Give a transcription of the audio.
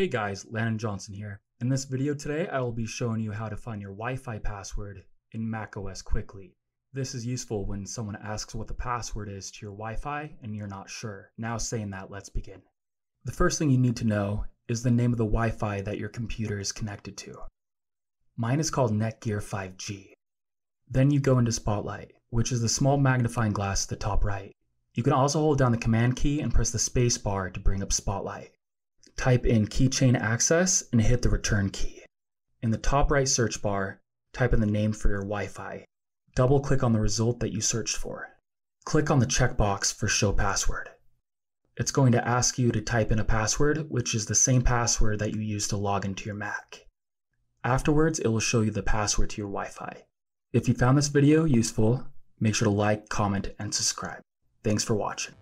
Hey guys, Landon Johnson here. In this video today, I will be showing you how to find your Wi-Fi password in macOS quickly. This is useful when someone asks what the password is to your Wi-Fi and you're not sure. Now saying that, let's begin. The first thing you need to know is the name of the Wi-Fi that your computer is connected to. Mine is called Netgear 5G. Then you go into Spotlight, which is the small magnifying glass at the top right. You can also hold down the Command key and press the space bar to bring up Spotlight. Type in Keychain Access and hit the return key. In the top right search bar, type in the name for your Wi-Fi. Double click on the result that you searched for. Click on the checkbox for Show Password. It's going to ask you to type in a password, which is the same password that you use to log into your Mac. Afterwards, it will show you the password to your Wi-Fi. If you found this video useful, make sure to like, comment, and subscribe. Thanks for watching.